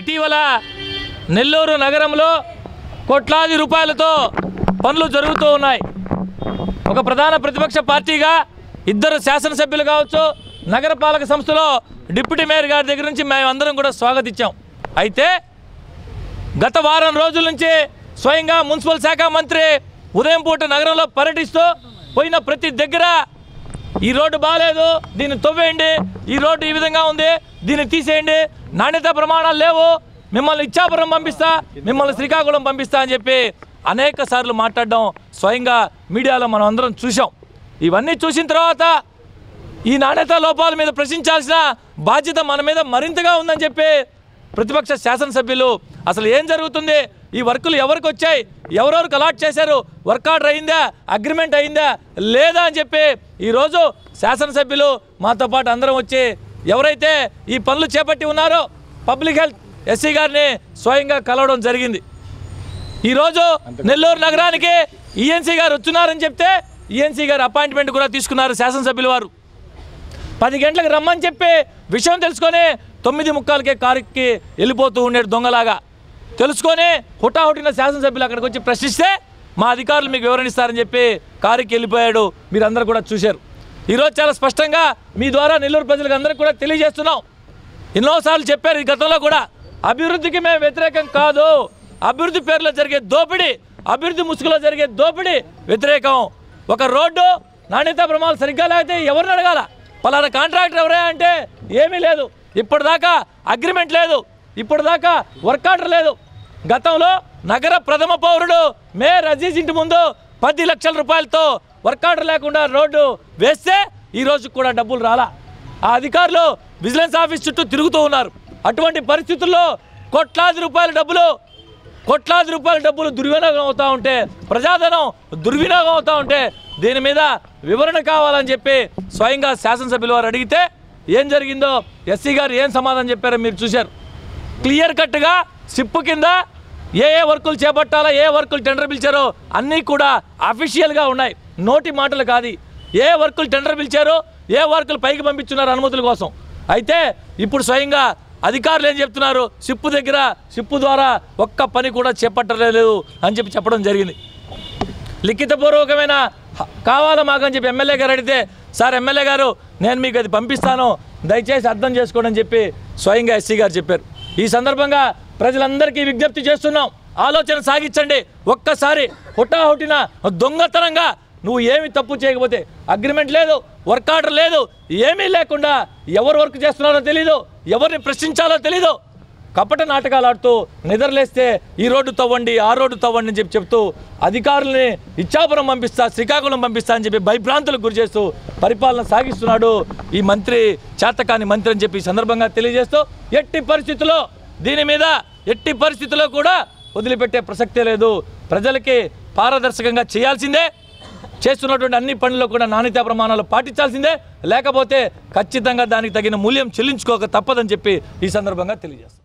ఇటీవల నెల్లూరు నగరంలో కోట్లాది రూపాయలతో పనులు జరుగుతూ ఉన్నాయి. ఒక ప్రధాన ప్రతిపక్ష పార్టీగా ఇద్దరు శాసనసభ్యులు కావచ్చు నగరపాలక సంస్థలో డిప్యూటీ మేయర్ గారి దగ్గర నుంచి మేమందరం కూడా స్వాగతించాం అయితే గత వారం రోజుల నుంచి స్వయంగా మున్సిపల్ శాఖ మంత్రి ఉదయం పూట నగరంలో పర్యటిస్తూ పోయిన ప్రతి దగ్గర ఈ రోడ్డు బాగాలేదు దీన్ని తవ్వేయండి ఈ రోడ్డు ఈ విధంగా ఉంది దీన్ని తీసేయండి నాణ్యత ప్రమాణాలు లేవు. మిమ్మల్ని ఇచ్చాపురం పంపిస్తా మిమ్మల్ని శ్రీకాకుళం పంపిస్తా అని చెప్పి అనేక సార్లు మాట్లాడడం స్వయంగా మీడియాలో మనం అందరం చూసాం ఇవన్నీ చూసిన తర్వాత ఈ నాణ్యత లోపాల మీద ప్రశ్నించాల్సిన బాధ్యత మన మీద మరింతగా ఉందని చెప్పి ప్రతిపక్ష శాసనసభ్యులు అసలు ఏం జరుగుతుంది? ఈ వర్కులు ఎవరికి వచ్చాయి? ఎవరెవరికి అలాట్ చేశారు? వర్క్ ఆర్డర్ అయిందా? అగ్రిమెంట్ అయిందా? లేదా అని చెప్పి ఈరోజు శాసనసభ్యులు మాతో పాటు అందరం వచ్చి ఎవరైతే ఈ పనులు చేపట్టి ఉన్నారో పబ్లిక్ హెల్త్ ఎస్సీ గారిని స్వయంగా కలవడం జరిగింది. ఈరోజు నెల్లూరు నగరానికి ఈఎన్సీ గారు వచ్చున్నారని చెప్తే ఈఎన్సీ గారు అపాయింట్మెంట్ కూడా తీసుకున్నారు శాసనసభ్యుల వారు. పది గంటలకు రమ్మని చెప్పి విషయం తెలుసుకొని తొమ్మిది ముక్కాలకే కారుకి వెళ్ళిపోతూ ఉండేది దొంగలాగా. తెలుసుకొని హుటాహుటిన శాసనసభ్యులు అక్కడికి వచ్చి ప్రశ్నిస్తే మా అధికారులు మీకు వివరణిస్తారని చెప్పి కారుకి వెళ్ళిపోయాడు. మీరందరూ కూడా చూశారు. ఈరోజు చాలా స్పష్టంగా మీ ద్వారా నెల్లూరు ప్రజలకు అందరికీ కూడా తెలియజేస్తున్నాం. ఎన్నోసార్లు చెప్పారు ఈ గతంలో కూడా అభివృద్ధికి మేము వ్యతిరేకం కాదు. అభివృద్ధి పేరులో జరిగే దోపిడీ అభివృద్ధి ముసుగులో జరిగే దోపిడీ వ్యతిరేకం. ఒక రోడ్డు నాణ్యత ప్రమాణాలు సరిగ్గా లేకపోతే ఎవరిని అడగాల? పలానా కాంట్రాక్టర్ ఎవరే అంటే ఏమీ లేదు. ఇప్పటిదాకా అగ్రిమెంట్ లేదు. ఇప్పటిదాకా వర్క్ ఆర్డర్ లేదు. గతంలో నగర ప్రథమ పౌరుడు మేయర్ అజీజ్ ఇంటి ముందు పది లక్షల రూపాయలతో వర్క్ ఆర్డర్ లేకుండా రోడ్డు వేస్తే ఈ కూడా డబ్బులు రాలా. ఆ అధికారులు విజిలెన్స్ ఆఫీస్ చుట్టూ తిరుగుతూ ఉన్నారు. అటువంటి పరిస్థితుల్లో కోట్లాది రూపాయల డబ్బులు కోట్లాది రూపాయల డబ్బులు దుర్వినియోగం అవుతూ ఉంటే ప్రజాధనం దుర్వినియోగం అవుతూ ఉంటే దీని మీద వివరణ కావాలని చెప్పి స్వయంగా శాసనసభ్యులు వారు అడిగితే ఏం జరిగిందో ఎస్సీ గారు ఏం సమాధానం చెప్పారో మీరు చూశారు. క్లియర్ కట్గా సిప్పు కింద ఏ ఏ వర్కులు చేపట్టాలో ఏ వర్కులు టెండర్ పిలిచారో అన్నీ కూడా అఫీషియల్గా ఉన్నాయి. నోటి మాటలు కాదు. ఏ వర్కులు టెండర్ పిలిచారో ఏ వర్కులు పైకి పంపించున్నారు అనుమతుల కోసం. అయితే ఇప్పుడు స్వయంగా అధికారులు ఏం చెప్తున్నారు? సిప్పు దగ్గర సిప్పు ద్వారా ఒక్క పని కూడా చేపట్టలేదు అని చెప్పి చెప్పడం జరిగింది. లిఖితపూర్వకమైన హ- కావాలా మాకు అని చెప్పి ఎమ్మెల్యే గారు అడిగితే సార్ ఎమ్మెల్యే గారు నేను మీకు అది పంపిస్తాను. దయచేసి అర్థం చేసుకోండి అని చెప్పి స్వయంగా ఎస్సీ గారు చెప్పారు. ఈ సందర్భంగా ప్రజలందరికీ విజ్ఞప్తి చేస్తున్నాం. ఆలోచన సాగించండి. ఒక్కసారి హుటాహుటిన దొంగతనంగా నువ్వు ఏమి తప్పు చేయకపోతే అగ్రిమెంట్ లేదు వర్క్ ఆర్డర్ లేదు ఏమీ లేకుండా ఎవరు వర్క్ చేస్తున్నారో తెలీదు ఎవరిని ప్రశ్నించాలో తెలీదు. కపట నాటకాలు ఆడుతూ నిద్రలేస్తే ఈ రోడ్డు తవ్వండి ఆ రోడ్డు తవ్వండి అని చెప్పి చెప్తూ అధికారులని ఇచ్చాపురం పంపిస్తా శ్రీకాకుళం పంపిస్తా అని చెప్పి భయభ్రాంతులకు గురి చేస్తూ పరిపాలన సాగిస్తున్నాడు ఈ మంత్రి చేతకాని మంత్రి అని చెప్పి సందర్భంగా తెలియజేస్తూ ఎట్టి పరిస్థితుల్లో దీని మీద ఎట్టి పరిస్థితుల్లో కూడా వదిలిపెట్టే ప్రసక్తే లేదు. ప్రజలకి పారదర్శకంగా చేయాల్సిందే. చేస్తున్నటువంటి అన్ని పనుల్లో కూడా నాణ్యతా ప్రమాణాలు పాటించాల్సిందే. లేకపోతే ఖచ్చితంగా దానికి తగిన మూల్యం చెల్లించుకోక తప్పదని చెప్పి ఈ సందర్భంగా తెలియజేస్తాం.